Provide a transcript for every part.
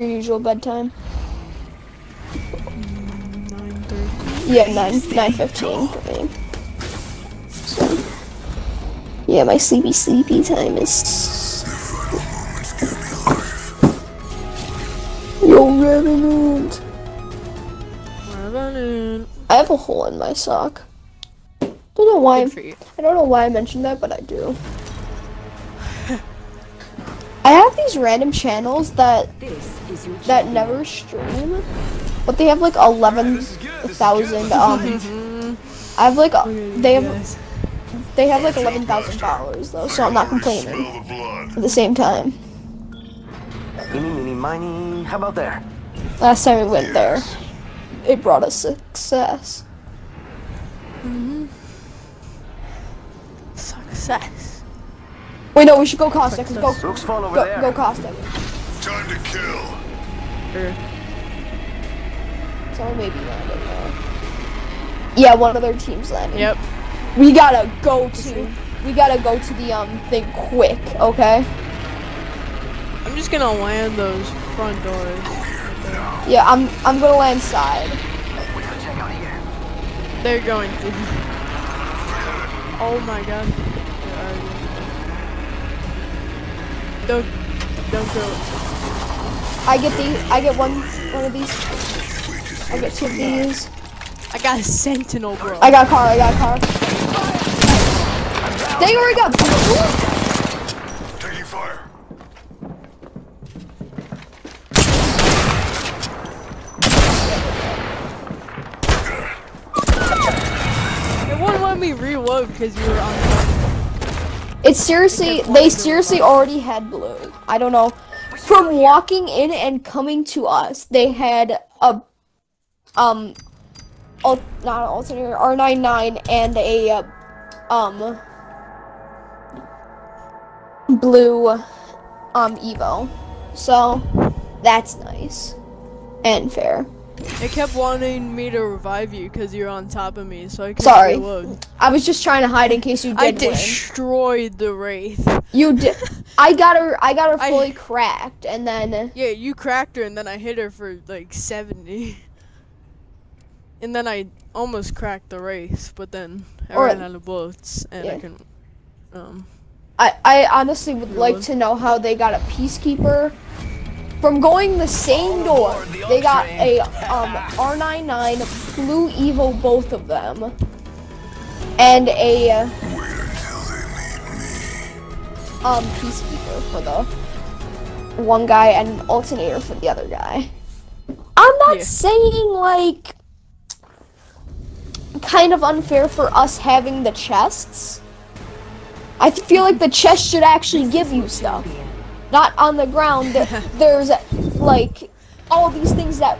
your usual bedtime? Nine thirty. Yeah, nine nine fifteen for me. So, yeah, my sleepy sleepy time is. Yo, Revenant. Revenant. I have a hole in my sock. Don't know why. Good for you. I don't know why I mentioned that, but I do. I have these random channels that that never stream, but they have like eleven thousand. Um, I have like a- they have they have like eleven thousand followers though, so I'm not complaining. The. At the same time, Eeny, meeny, miny. How about there? last time we went there, it brought us success. Mm -hmm. Success. Wait, no, we should go Caustic. Let's go. Rook's Go, go Caustic. Time to kill. Er, So maybe there. Yeah, one of their teams landing. Yep. We gotta go to. We gotta go to the um thing quick, okay? I'm just gonna land those front doors. Yeah, I'm I'm gonna land side. We gotta check out here. They're going to. Oh my god. Don't, don't go. I get the I get one one of these. I get two of these. I got a sentinel, bro. I got a car. I got a car. They already got. Taking fire. It wouldn't let me reload because you were on. It's seriously. They seriously already had blue. I don't know. From walking in and coming to us, they had a um, al- not an alternator R99 and a uh, um blue um Evo. So that's nice and fair. It kept wanting me to revive you because you're on top of me, so I couldn't Sorry. reload. I was just trying to hide in case you did I win. destroyed the wraith. You did. I got her. I got her I- fully cracked, and then Yeah, you cracked her and then I hit her for like 70. And then I almost cracked the Wraith, but then I Or- ran out of bullets and I Yeah. couldn't. Um, I. I honestly would like to know how they got a peacekeeper. From going the same door, they got train. a um R99 blue Evo, both of them, and a uh, Wait until they meet me. um peacekeeper for the one guy and an alternator for the other guy. I'm not Yeah. saying like kind of unfair for us having the chests. I feel like the chest should actually give you stuff. Not on the ground. There's like all these things that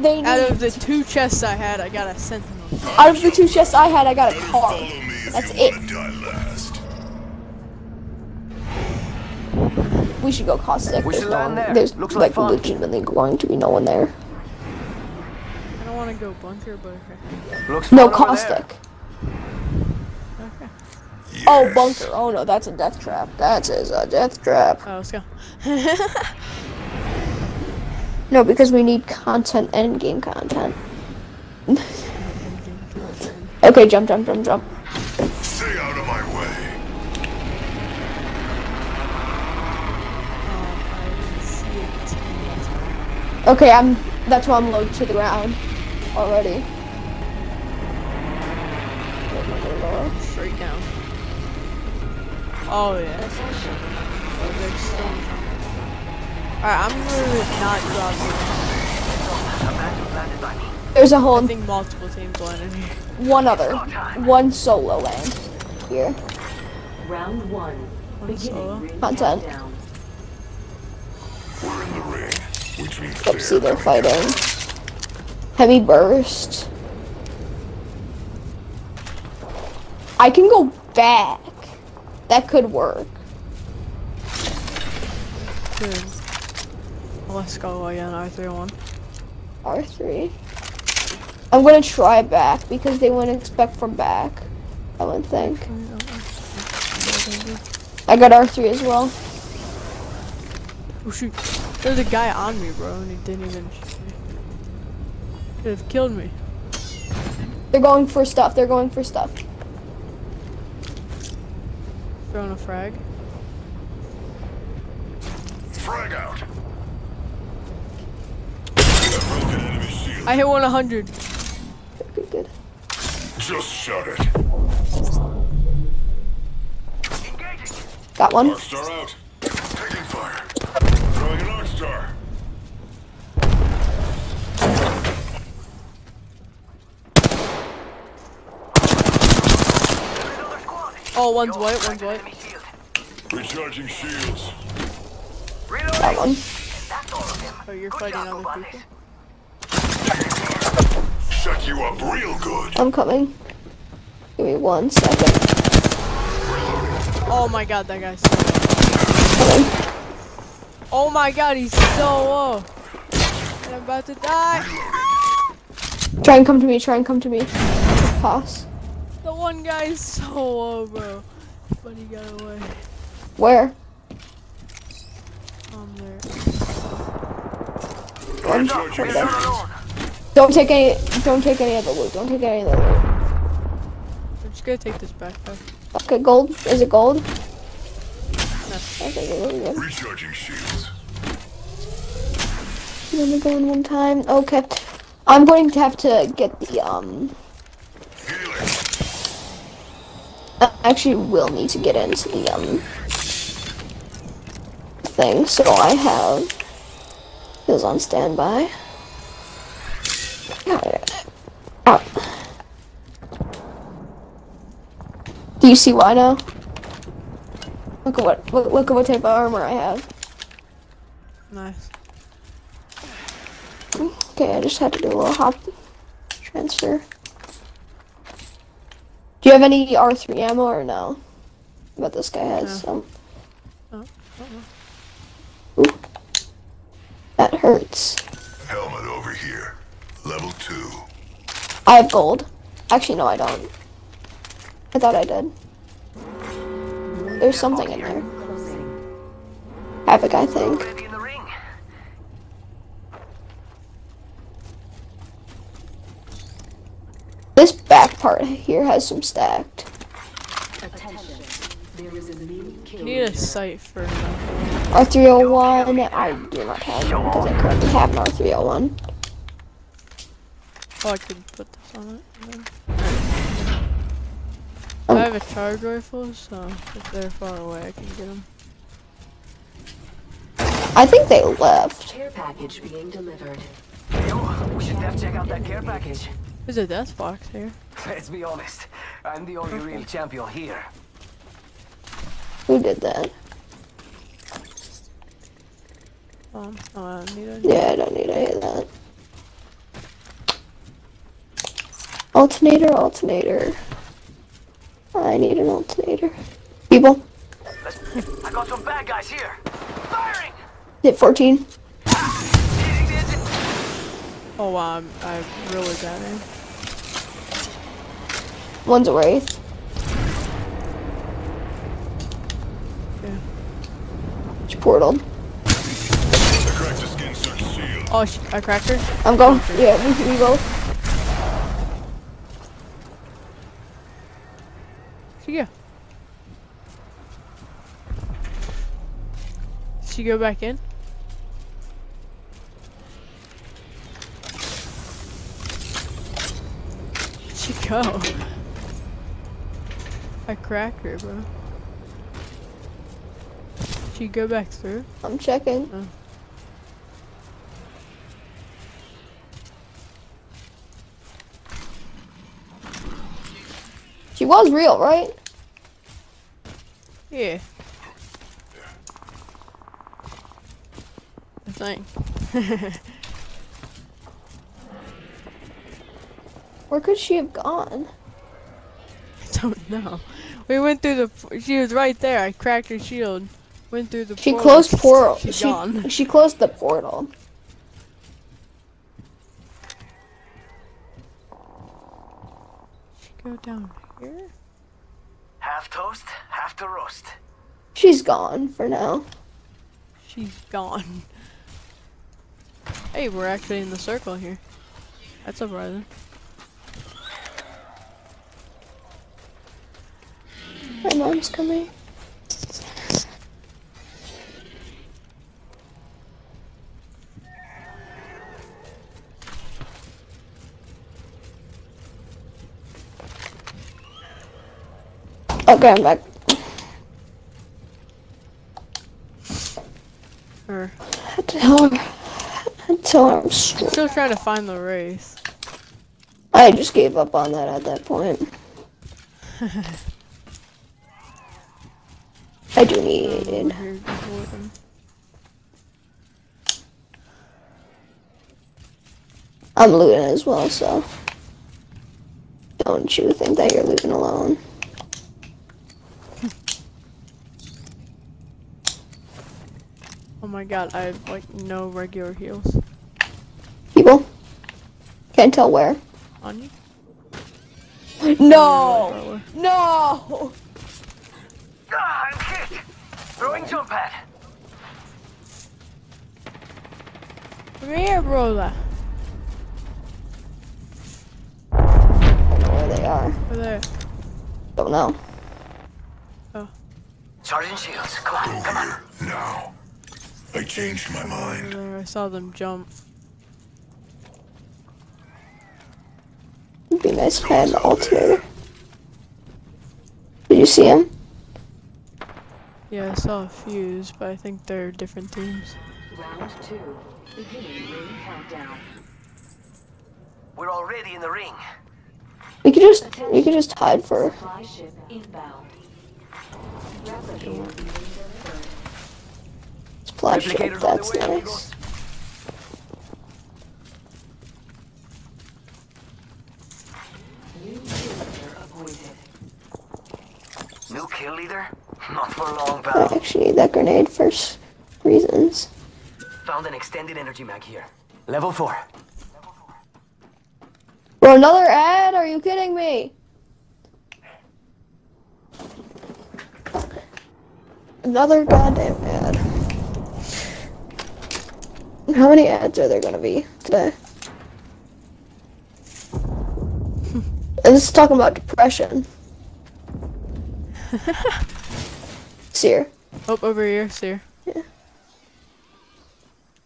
they need. out of the two chests I had, I got a sentinel. Out of the two chests I had, I got a car. Follow me That's it. wanna die last. We should go caustic. We There's should no land one- there. There's Looks like like legitimately going to be no one there. I don't want to go bunker, but okay. Looks No caustic. there. Caustic. Okay. Oh, bunker. Oh no, that's a death trap. That is a death trap. Oh, let's go. No, because we need content and game content. okay, jump, jump, jump, jump. Stay out of my way. I see it. Okay, I'm. That's why I'm low to the ground already. Straight down. Oh yeah. There's stone. Alright, I'm gonna not drop here. There's a I whole think multiple teams landed here. one other, one solo land here. Round one. Solo. Beginning ring Content. countdown. We're in the ring, which means Yep, see they're fighting. Heavy burst. I can go back. That could work. Hmm. Good. Let's go again, R3-1. R3. I'm gonna try back because they wouldn't expect from back. I wouldn't think. I got R3 as well. Oh shoot. There's a guy on me, bro, and he didn't even shoot me. Could have killed me. They're going for stuff. They're going for stuff. Throwing a frag. Frag out. A broken enemy shield. I hit one 100. Good, good. Just shut it. Got one. Arc star out. Taking fire. Throwing an arc star. Oh, one's white, one's white. Recharging shields. Got one. Oh, you're fighting other people. Shut you up real good. I'm coming. Give me one second. Oh my god, that guy's so low. Coming. Oh my god, he's so low. And I'm about to die. Try and come to me. Try and come to me. Pass. The one guy is so low, bro. But he got away. Where? Um, there. One. Recharging Over there. shields. Don't take any. Don't take any of the loot. Don't take any of the loot. I'm just gonna take this backpack. Okay, gold. Is it gold? No. Okay, really good. Recharging shields. Let me go in one time. Okay. I'm going to have to get the um. Actually will need to get into the um thing, so I have is on standby. Do you see why now? Look at what look, look at what type of armor I have. Nice. Okay, I just had to do a little hop transfer. Do you have any R3 ammo or no? But this guy has some. Oh, oh, oh, Ooh. That hurts. Helmet over here. Level two. I have gold. Actually, no, I don't. I thought I did. There's something in there. Closing. Havoc, I think. This back part here has some stacked. Attention. There is a kill. Need a leader. sight for uh, R301, I do not have one because I currently have an R301. Oh, I could put this on it. and Oh. I have a charge rifle, so if they're far away, I can get them. I think they left. Care package being delivered. We should def check out that care package. There's a death box here. Let's be honest, I'm the only real champion here. Who did that? Um, oh, I don't need it. Yeah, I don't need any of that. Alternator, alternator. I need an alternator. People, I got some bad guys here. Firing! hit 14. Hitting the engine. Oh wow, I'm, I really got it. One's a wraith. Yeah. She portaled. I cracked the skin search shield. Oh, sh I cracked her. I'm going. Yeah, we, we both. She go. She go back in. She go. I cracked her, bro. She go back through. I'm checking. Oh. She was real, right? Yeah. I think. Where could she have gone? I don't know. We went through the. She was right there. I cracked her shield. Went through the. She portal, closed portal. She's She, gone. she closed the portal. She go down here. Half toast, half to roast. She's gone for now. She's gone. Hey, we're actually in the circle here. That's surprising. My mom's coming. Okay, I'm back. Or Tell her. Tell her I'm strong. still trying to find the Wraith. I just gave up on that at that point. I do need. Here, before them. I'm looting as well, so don't you think that you're looting alone? Oh my god, I have like no regular heals People can't tell where. on you. No, no. I'm hit. Throwing jump pad. Come here, brother. I don't know where they are. Over there. Don't know. Oh. Charging shields. Come on, come on. Now. I changed my mind. Over there. I saw them jump. It'd be nice if I had an alternator. Did you see him? Yeah, I saw a fuse, but I think they're different teams. Round two. Beginning ring countdown. We're already in the ring. We could just we could just hide for. Supply ship inbound. Replicator being delivered. supply ship. Replicators on the That's way, nice. amigos. New kill leader appointed. New kill leader? Not for long, I pal. actually need that grenade for s- reasons. Found an extended energy mag here. Level four. Bro, another ad? Are you kidding me? Another goddamn ad. How many ads are there gonna be today? and this is talking about depression. Seer, Oh, over here, Seer.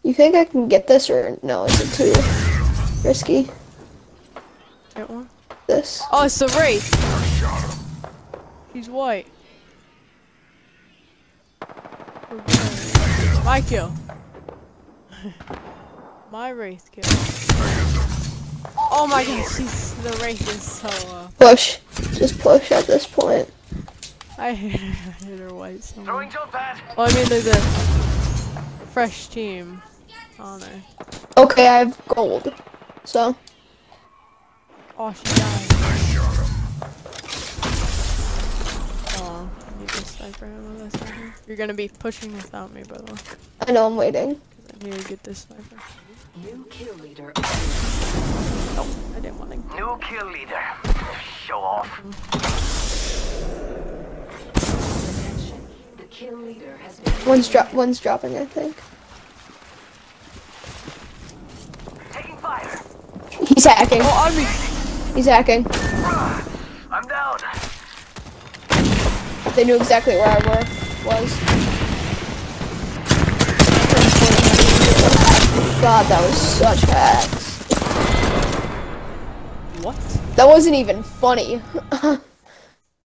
you think I can get this or no? Is it too risky? Get one. This. Oh, it's the Wraith. He's white. It's my kill. my Wraith kill. Oh my gosh, she's, the Wraith is so, uh, Push. Just push at this point. I hate, I hate her white so much. Throwing jump pad. Well, I mean, there's a fresh team on there. Okay, I have gold. So, Oh, she died. Oh, I need sniper ammo that's not. You're gonna be pushing without me, by the way. I know I'm waiting. I need to get this sniper. New kill leader. I didn't want to. New kill leader. Show off. Attention. The kill leader has been. One's drop. One's dropping, I think. Taking fire. He's hacking. Oh, on me! He's hacking. I'm down. They knew exactly where I were, was. God, that was such hacks. What? That wasn't even funny.